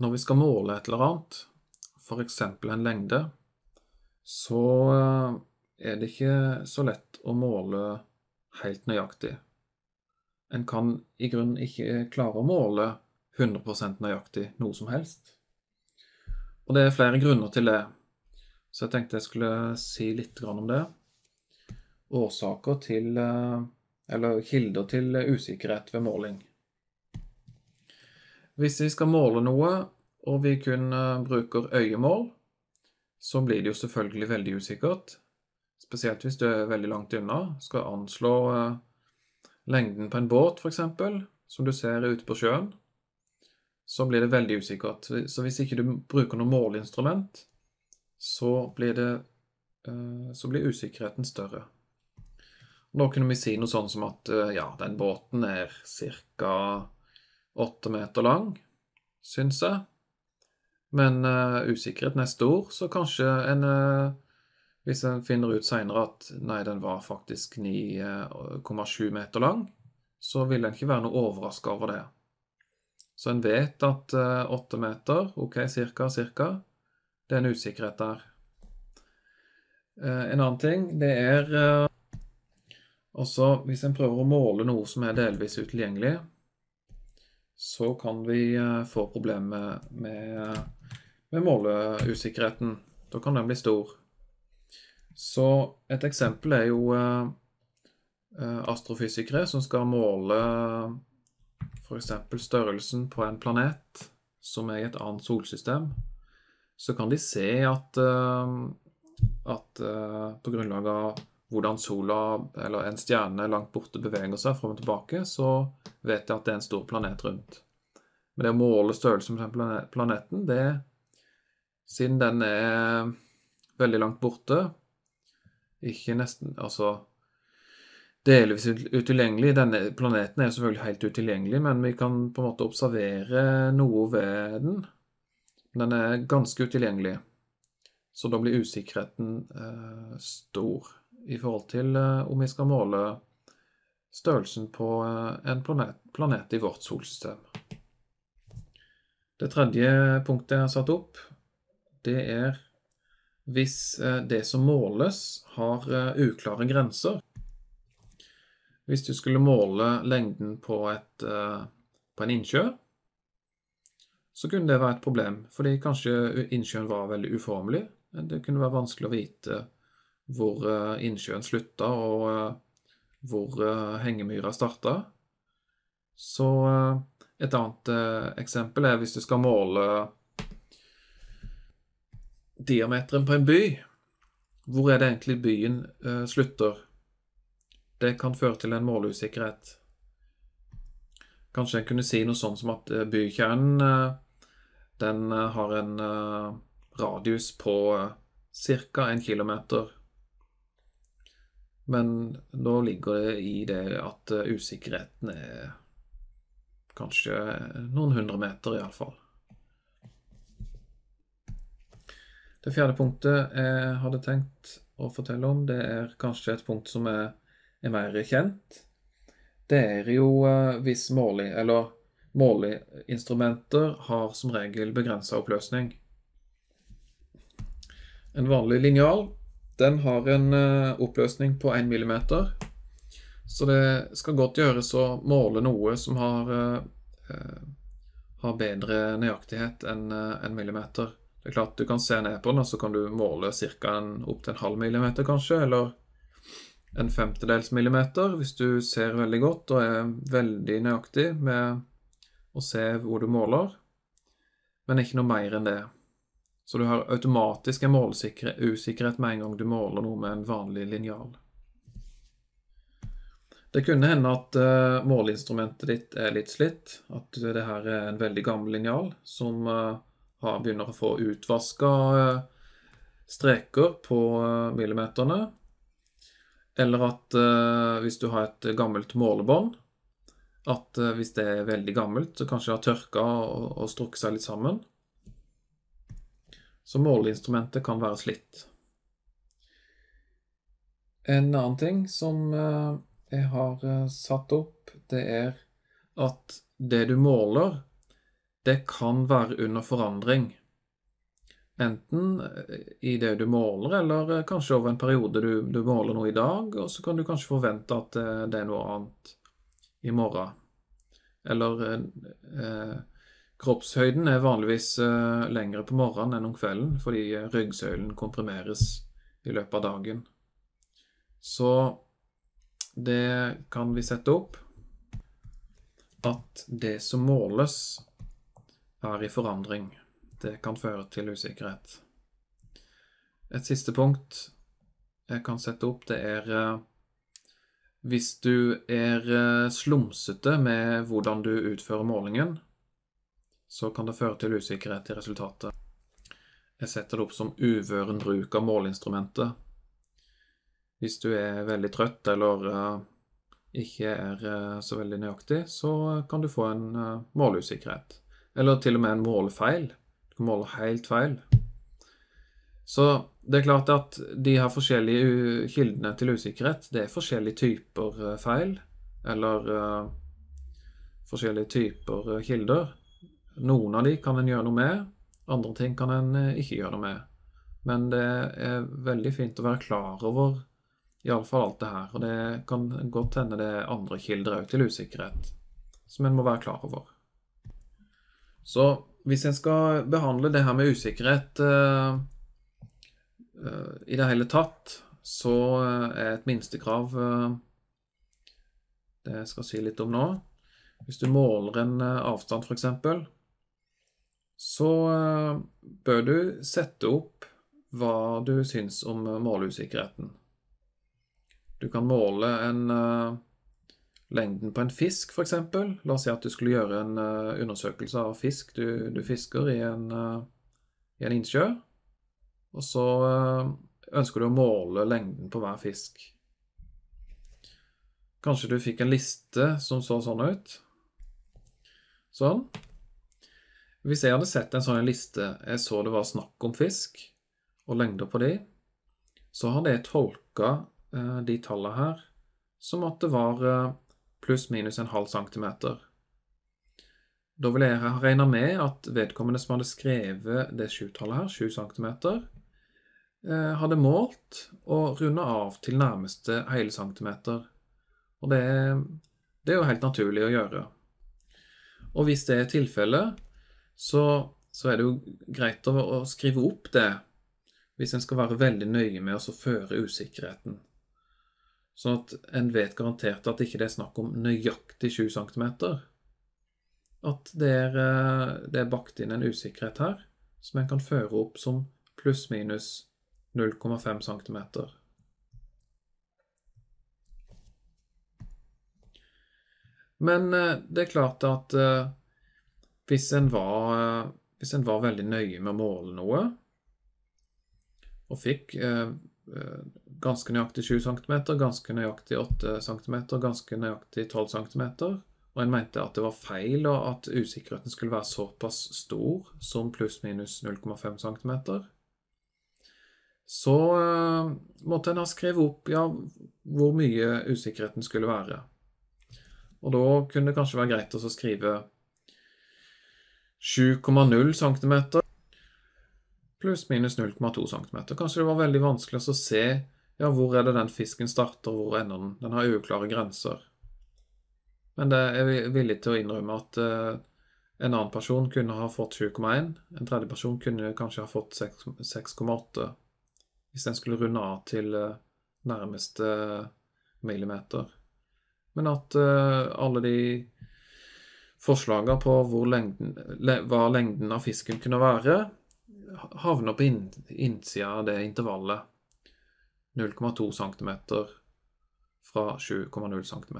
Når vi skal måle et eller annet, f.eks. en lengde, så eh, er det ikke så lett å måle helt nøyaktig. En kan i grunnen ikke klare å måle 100% nøyaktig noe som helst. Og det er flere grunner til det, så jeg tenkte jeg skulle si litt om det. Årsaker til eh, Eller kilder til usikkerhet ved måling. Hvis vi skal måle noe, og vi kun eh, bruker øyemål, så blir det jo selvfølgelig veldig usikkert. Spesielt hvis du er veldig langt unna. Skal anslå eh, lengden på en båt, f.eks., som du ser ute på sjøen, så blir det veldig usikkert. Så hvis ikke du bruker noe måleinstrument, så blir, det, eh, så blir usikkerheten større. Nå kunne vi si noe sånn som at ja, den båten er ca åtte meter lang, syns jeg. Men uh, usikkerheten er stor, så kanskje en uh, Hvis en finner ut seinere at nei, den var faktisk 9,7 uh, meter lang, så vil en ikke være noe overraska over det. Så en vet at åtte meter, OK, cirka, cirka, det er en usikkerhet der. en annen ting, det er også hvis en prøver å måle noe som er delvis utilgjengelig, så kan vi eh, få problemer med, med måleusikkerheten. Da kan den bli stor. Så et eksempel er jo eh, eh, astrofysikere som skal måle f.eks. størrelsen på en planet som er i et annet solsystem. Så kan de se at, at på grunnlag av hvordan sola eller en stjerne langt borte beveger seg fram og tilbake, så vet jeg at det er en stor planet rundt. Men det å måle størrelsen på planeten, det Siden den er veldig langt borte Ikke nesten Altså delvis utilgjengelig. Denne planeten er selvfølgelig helt utilgjengelig, men vi kan på en måte observere noe ved den. Den er ganske utilgjengelig, så da blir usikkerheten eh, stor i forhold til eh, om vi skal måle størrelsen på eh, en planet, planet, i vårt solsystem. Det tredje punktet jeg har satt opp, det er hvis eh, det som måles, har uklare grenser. Hvis du skulle måle lengden på, et, på en innsjø, så kunne det være et problem, fordi kanskje innsjøen var veldig uformelig. Det kunne være vanskelig å vite hvor eh, innsjøen slutta, og eh, hvor eh, hengemyra starta. Så et annet eksempel er hvis du skal måle diameteren på en by. Hvor er det egentlig byen slutter? Det kan føre til en måleusikkerhet. Kanskje en kunne si noe sånn som at bykjernen den har en radius på ca. en kilometer. Men da ligger det i det at eh, usikkerheten er kanskje noen hundre meter, iallfall. Det fjerde punktet jeg hadde tenkt å fortelle om, det er kanskje et punkt som er, er mer kjent. Det er jo uh, hvis målig, eller måleinstrumenter har som regel begrensa oppløsning. En vanlig linjal den har en uh, oppløsning på 1 mm. Så det skal godt gjøres å måle noe som har, uh, har bedre nøyaktighet enn 1 millimeter. Det er klart Du kan se ned på den, og så kan du måle ca. opp til en halv millimeter, kanskje, eller en femtedels millimeter hvis du ser veldig godt og er veldig nøyaktig med å se hvor du måler, men ikke noe mer enn det. Så du har automatisk en målsikkerhet med en gang du måler noe med en vanlig linjal. Det kunne hende at uh, måleinstrumentet ditt er litt slitt, at det her er en veldig gammel linjal som uh, har, begynner å få utvaska uh, streker på millimeterne. Eller at hvis du har et gammelt målebånd, at hvis det er veldig gammelt, så kanskje det har tørka og strukket seg litt sammen. Så måleinstrumentet kan være slitt. En annen ting som eh, jeg har eh, satt opp, det er at det du måler, det kan være under forandring. Enten i det du måler, eller kanskje over en periode du, du måler noe i dag, og så kan du kanskje forvente at det er noe annet i morgen. Eller eh, kroppshøyden er vanligvis eh, lengre på morgenen enn om kvelden, fordi ryggsøylen komprimeres i løpet av dagen. Så det kan vi sette opp at det som måles, er i forandring. Det kan føre til usikkerhet. Et siste punkt jeg kan sette opp, det er eh, hvis du er eh, slumsete med hvordan du utfører målingen, så kan det føre til usikkerhet i resultatet. Jeg setter det opp som uvøren bruk av måleinstrumentet. Hvis du er veldig trøtt eller uh, ikke er uh, så veldig nøyaktig, så kan du få en målusikkerhet. måleusikkerhet. Eller til og med en målfeil. Du kan måle helt feil. Så det er klart at de her forskjellige kildene til usikkerhet, det er forskjellige typer feil, eller forskjellige typer kilder. Noen av de kan en gjøre noe med, andre ting kan en ikke gjøre noe med. Men det er veldig fint å være klar over Iallfall alt det her. Og det kan godt hende det er andre kilder òg til usikkerhet som en må være klar over. Så hvis en skal behandle det her med usikkerhet uh, uh, i det hele tatt, så er et minstekrav det jeg skal si litt om nå. Hvis du måler en avstand, f.eks., så bør du sette opp hva du syns om måleusikkerheten. Du kan måle en uh, lengden på en fisk, f.eks. La oss si at du skulle gjøre en uh, undersøkelse av fisk du, du fisker i en, uh, i en, innsjø. Og så ønsker du å måle lengden på hver fisk. Kanskje du fikk en liste som så sånn ut. Sånn. Hvis jeg hadde sett en sånn liste, jeg så det var snakk om fisk, og lengder på de, så hadde jeg tolka Eh, de tallene her som at det var eh, pluss-minus en halv centimeter. Da vil jeg ha regna med at vedkommende som hadde skrevet det sjutallet her, sju centimeter, eh, hadde målt og runda av til nærmeste hele centimeter. Og det, det, er jo helt naturlig å gjøre. Og hvis det er tilfellet, så, så, er det jo greit å, å skrive opp det hvis en skal være veldig nøye med å føre usikkerheten. Sånn at en vet garantert at ikke det er snakk om nøyaktig 20 cm. At det er, eh, det er bakt inn en usikkerhet her som en kan føre opp som pluss-minus 0,5 cm. Men eh, det er klart at eh, hvis en var, hvis en var veldig nøye med å måle noe, og fikk Eh, ganske nøyaktig 7 cm, ganske nøyaktig 8 cm, ganske nøyaktig 12 cm. Og en mente at det var feil, og at usikkerheten skulle være såpass stor som pluss-minus 0,5 cm. Så eh, måtte en ha skrevet opp ja, hvor mye usikkerheten skulle være. Og da kunne det kanskje være greit å skrive 7,0 cm pluss-minus 0,2 cm. Kanskje det var veldig vanskelig å se ja, hvor er det den fisken starter, hvor ender den. Den har uklare grenser. Men det er jeg villig til å innrømme at uh, en annen person kunne ha fått 7,1. En tredje person kunne kanskje ha fått 6,8 hvis en skulle runde av til uh, nærmeste millimeter. Men at uh, alle de forslagene på lengden, hva lengden av fisken kunne være, havner på innsida av det intervallet 0,2 cm fra 7,0 cm.